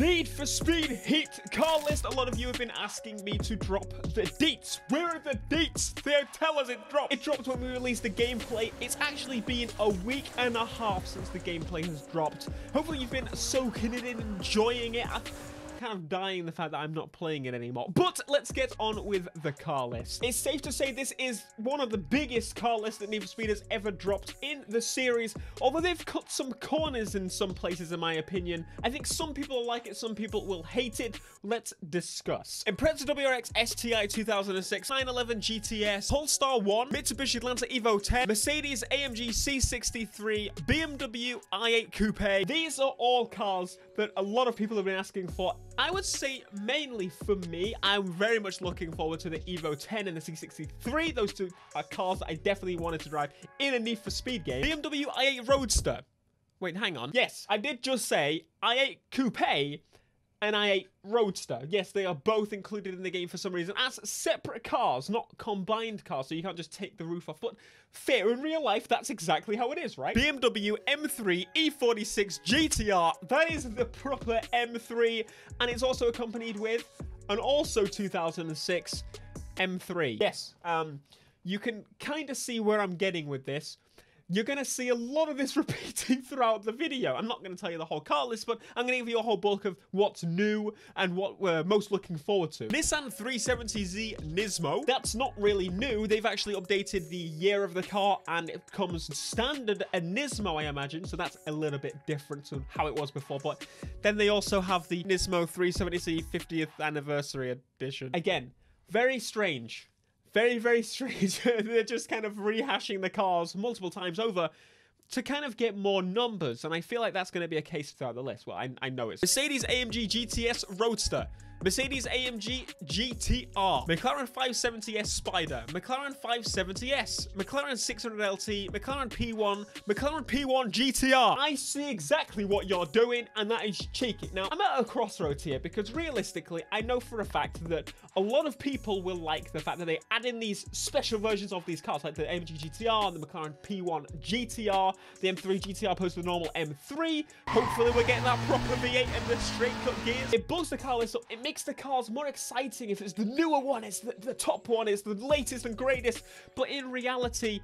Need for Speed Heat car list. A lot of you have been asking me to drop the dates. Where are the dates? They tell us it dropped. It dropped when we released the gameplay. It's actually been a week and a half since the gameplay has dropped. Hopefully you've been soaking it in, enjoying it kind of dying the fact that I'm not playing it anymore. But let's get on with the car list. It's safe to say this is one of the biggest car lists that Need for Speed has ever dropped in the series. Although they've cut some corners in some places, in my opinion. I think some people will like it, some people will hate it. Let's discuss. Impreza WRX STI 2006, 911 GTS, Polestar 1, Mitsubishi Lancer Evo 10, Mercedes AMG C63, BMW i8 Coupe. These are all cars that a lot of people have been asking for I would say mainly for me, I'm very much looking forward to the Evo 10 and the C63. Those two are cars that I definitely wanted to drive in a Need for Speed game. BMW i8 Roadster. Wait, hang on. Yes, I did just say i8 Coupe and i8 Roadster. Yes, they are both included in the game for some reason as separate cars, not combined cars, so you can't just take the roof off. But fair in real life, that's exactly how it is, right? BMW M3 E46 GTR. That is the proper M3, and it's also accompanied with an also 2006 M3. Yes, um, you can kind of see where I'm getting with this you're going to see a lot of this repeating throughout the video. I'm not going to tell you the whole car list, but I'm going to give you a whole bulk of what's new and what we're most looking forward to. Nissan 370Z Nismo. That's not really new. They've actually updated the year of the car and it comes standard a Nismo, I imagine. So that's a little bit different to how it was before. But then they also have the Nismo 370Z 50th anniversary edition. Again, very strange very, very strange. They're just kind of rehashing the cars multiple times over to kind of get more numbers, and I feel like that's going to be a case throughout the list. Well, I, I know it's Mercedes AMG GTS Roadster. Mercedes AMG GTR, McLaren 570S Spider, McLaren 570S, McLaren 600LT, McLaren P1, McLaren P1 GTR. I see exactly what you're doing, and that is cheeky. Now, I'm at a crossroads here because realistically, I know for a fact that a lot of people will like the fact that they add in these special versions of these cars, like the AMG GTR, the McLaren P1 GTR, the M3 GTR to the normal M3. Hopefully, we're getting that proper V8 and the straight cut gears. It builds the car list up. It makes the cars more exciting if it's the newer one, it's the, the top one, it's the latest and greatest. But in reality,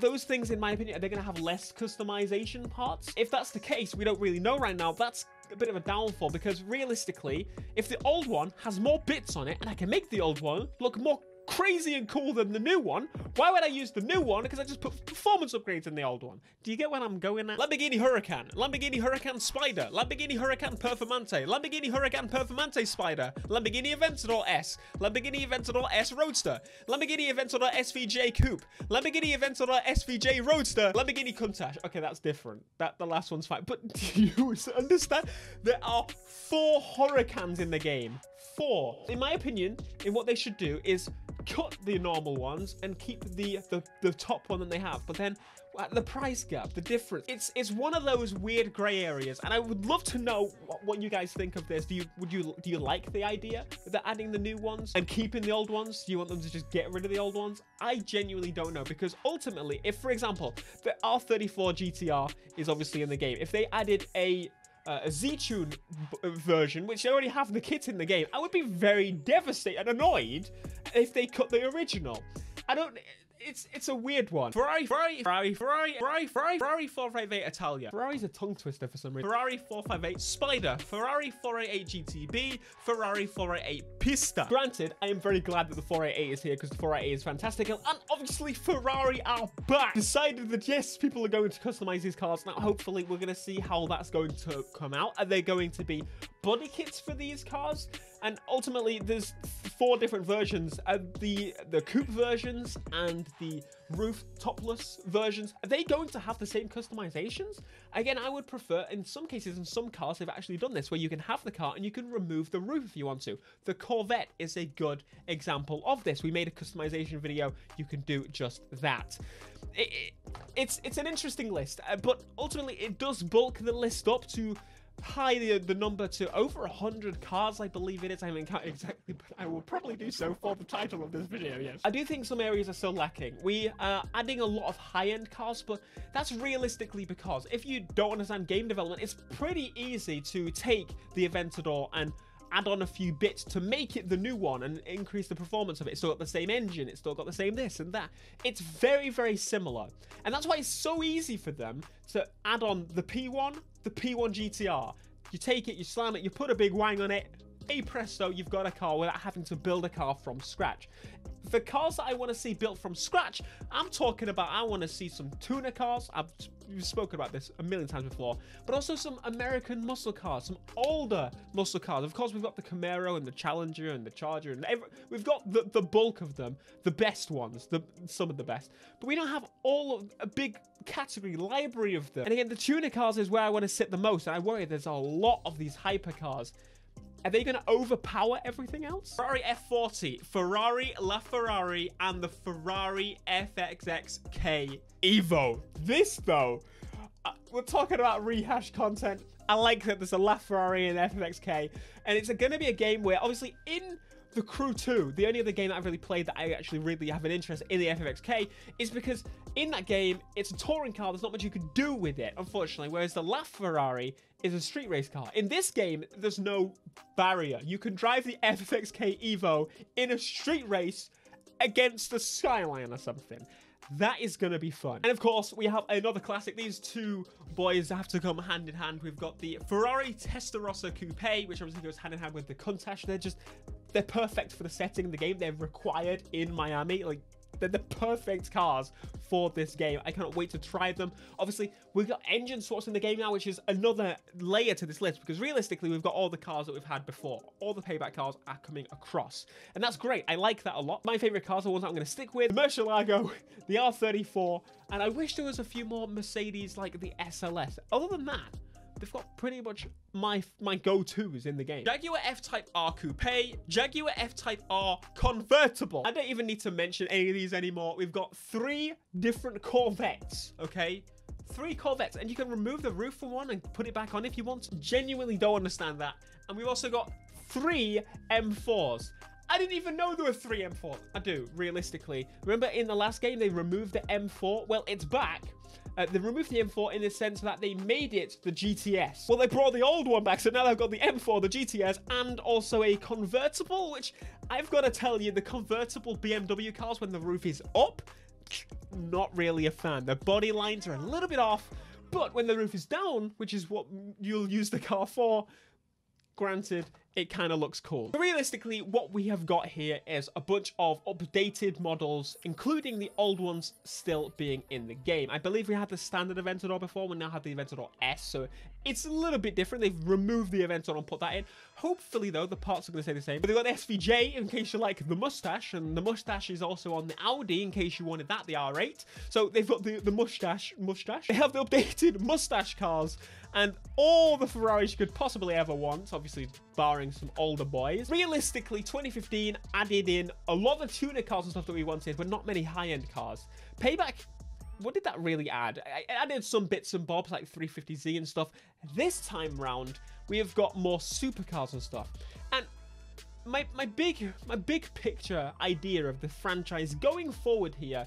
those things, in my opinion, they're going to have less customization parts. If that's the case, we don't really know right now. That's a bit of a downfall because realistically, if the old one has more bits on it and I can make the old one look more crazy and cool than the new one. Why would I use the new one? Because I just put performance upgrades in the old one. Do you get where I'm going at? Lamborghini Huracan, Lamborghini Huracan Spider, Lamborghini Huracan Performante, Lamborghini Huracan Performante Spider, Lamborghini Aventador S, Lamborghini Aventador S Roadster, Lamborghini Aventador SVJ Coupe, Lamborghini Aventador SVJ Roadster, Lamborghini Countach. Okay, that's different. That The last one's fine. But do you understand? There are four Huracans in the game. Four. In my opinion, in what they should do is cut the normal ones and keep the, the, the top one that they have. But then at the price gap, the difference, it's it's one of those weird gray areas. And I would love to know what, what you guys think of this. Do you would you do you like the idea that adding the new ones and keeping the old ones? Do you want them to just get rid of the old ones? I genuinely don't know because ultimately, if for example, the R34 GTR is obviously in the game, if they added a uh, a Z-Tune version, which they already have the kit in the game, I would be very devastated and annoyed if they cut the original. I don't it's it's a weird one. Ferrari, Ferrari, Ferrari, Ferrari, Ferrari, Ferrari, Ferrari 458 Italia. Ferrari's a tongue twister for some reason. Ferrari 458 Spider, Ferrari 488 GTB, Ferrari 488 Pista. Granted, I am very glad that the 488 is here because the 488 is fantastic. And obviously Ferrari are back. Decided that yes, people are going to customize these cars. Now, hopefully we're going to see how that's going to come out. Are they going to be body kits for these cars? And ultimately, there's four different versions. Uh, the the coupe versions and the roof topless versions. Are they going to have the same customizations? Again, I would prefer, in some cases, in some cars, they've actually done this, where you can have the car and you can remove the roof if you want to. The Corvette is a good example of this. We made a customization video. You can do just that. It, it, it's, it's an interesting list, uh, but ultimately, it does bulk the list up to high the, the number to over 100 cards, I believe it is. I haven't counted exactly, but I will probably do so for the title of this video, yes. I do think some areas are still lacking. We are adding a lot of high-end cards, but that's realistically because if you don't understand game development, it's pretty easy to take the Aventador and add on a few bits to make it the new one and increase the performance of it. It's still got the same engine, it's still got the same this and that. It's very, very similar. And that's why it's so easy for them to add on the P1, the P1 GTR. You take it, you slam it, you put a big wang on it, hey presto, you've got a car without having to build a car from scratch. The cars that I want to see built from scratch, I'm talking about I want to see some tuner cars. I've spoken about this a million times before, but also some American muscle cars, some older muscle cars. Of course, we've got the Camaro and the Challenger and the Charger, and every, we've got the, the bulk of them, the best ones, the some of the best. But we don't have all of a big category library of them. And again, the tuner cars is where I want to sit the most, and I worry there's a lot of these hypercars are they going to overpower everything else? Ferrari F40, Ferrari LaFerrari, and the Ferrari FXXK Evo. This, though, uh, we're talking about rehash content. I like that there's a LaFerrari and FXXK, and it's going to be a game where, obviously, in the Crew 2, the only other game that I've really played that I actually really have an interest in the FXXK is because in that game, it's a touring car. There's not much you can do with it, unfortunately. Whereas the LaFerrari is a street race car. In this game, there's no barrier. You can drive the FXXK Evo in a street race against the skyline or something. That is going to be fun. And of course, we have another classic. These two boys have to come hand in hand. We've got the Ferrari Testarossa Coupe, which obviously goes hand in hand with the Countach. They're just, they're perfect for the setting of the game. They're required in Miami. Like, they're the perfect cars for this game. I cannot wait to try them. Obviously, we've got engine swaps in the game now, which is another layer to this list because realistically, we've got all the cars that we've had before. All the payback cars are coming across. And that's great. I like that a lot. My favorite cars are ones that I'm going to stick with. The Murcielago, the R34, and I wish there was a few more Mercedes like the SLS. Other than that, they've got pretty much my my go-tos in the game. Jaguar F-Type R Coupe, Jaguar F-Type R Convertible. I don't even need to mention any of these anymore. We've got three different Corvettes, okay? Three Corvettes, and you can remove the roof for one and put it back on if you want. Genuinely don't understand that. And we've also got three M4s. I didn't even know there were three M4s. I do, realistically. Remember in the last game, they removed the M4? Well, it's back. Uh, they removed the M4 in the sense that they made it the GTS. Well, they brought the old one back, so now they've got the M4, the GTS, and also a convertible, which I've got to tell you, the convertible BMW cars when the roof is up, not really a fan. The body lines are a little bit off, but when the roof is down, which is what you'll use the car for, granted, it kind of looks cool. Realistically, what we have got here is a bunch of updated models, including the old ones still being in the game. I believe we had the standard Aventador before, we now have the Aventador S, so it's a little bit different. They've removed the Aventador and put that in. Hopefully, though, the parts are going to stay the same. But they've got the SVJ, in case you like the mustache, and the mustache is also on the Audi, in case you wanted that, the R8. So they've got the, the mustache, mustache. They have the updated mustache cars, and all the Ferraris you could possibly ever want, obviously barring some older boys. Realistically, 2015 added in a lot of tuner cars and stuff that we wanted, but not many high-end cars. Payback what did that really add? I added some bits and bobs like 350Z and stuff. This time round, we have got more supercars and stuff. And my my big my big picture idea of the franchise going forward here,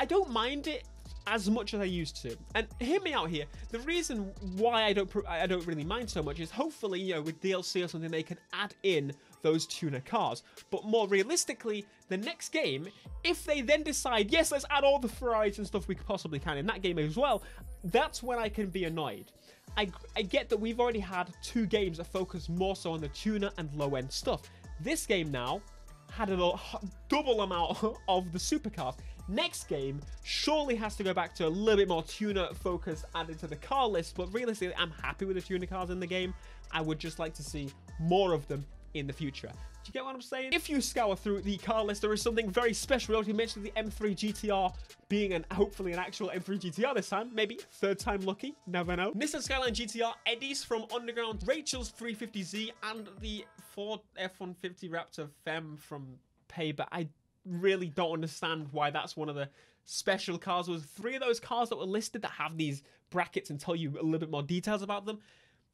I don't mind it as much as I used to. And hear me out here. The reason why I don't I don't really mind so much is hopefully, you know, with DLC or something they can add in those tuner cars. But more realistically, the next game, if they then decide, yes, let's add all the Ferraris and stuff we possibly can in that game as well, that's when I can be annoyed. I, I get that we've already had two games that focus more so on the tuner and low-end stuff. This game now had a double amount of the supercars. Next game surely has to go back to a little bit more tuner focus added to the car list, but realistically, I'm happy with the tuner cars in the game. I would just like to see more of them in the future. Do you get what I'm saying? If you scour through the car list, there is something very special. We already mentioned the M3 GTR being an hopefully an actual M3 GTR this time. Maybe third time lucky. Never know. Nissan Skyline GTR, Eddie's from Underground, Rachel's 350Z, and the Ford F-150 Raptor Fem from Pay. But I really don't understand why that's one of the special cars. Was three of those cars that were listed that have these brackets and tell you a little bit more details about them.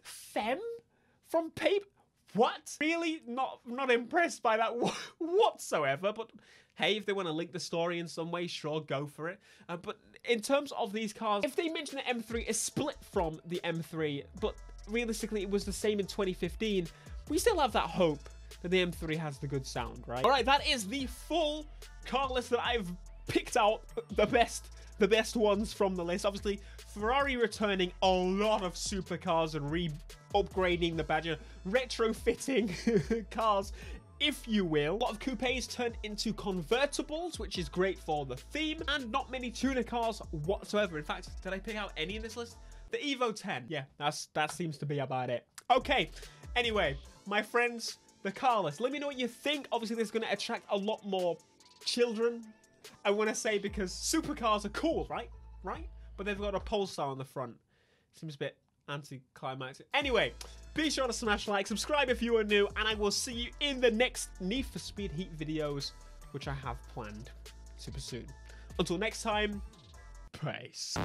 Fem from paper. What? Really not not impressed by that whatsoever. But hey, if they want to link the story in some way, sure, go for it. Uh, but in terms of these cars, if they mention the M3 is split from the M3, but realistically it was the same in 2015, we still have that hope that the M3 has the good sound, right? All right, that is the full car list that I've picked out the best the best ones from the list. Obviously, Ferrari returning a lot of supercars and re-upgrading the Badger, retrofitting cars if you will. A lot of coupes turned into convertibles, which is great for the theme, and not many tuner cars whatsoever. In fact, did I pick out any in this list? The Evo 10. Yeah, that's that seems to be about it. Okay, anyway, my friends, the car list. Let me know what you think. Obviously, this is going to attract a lot more children I want to say because supercars are cool, right? Right? But they've got a Polestar on the front. Seems a bit anticlimactic. Anyway, be sure to smash like, subscribe if you are new, and I will see you in the next Need for Speed Heat videos, which I have planned super soon. Until next time, peace.